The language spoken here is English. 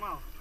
mouth.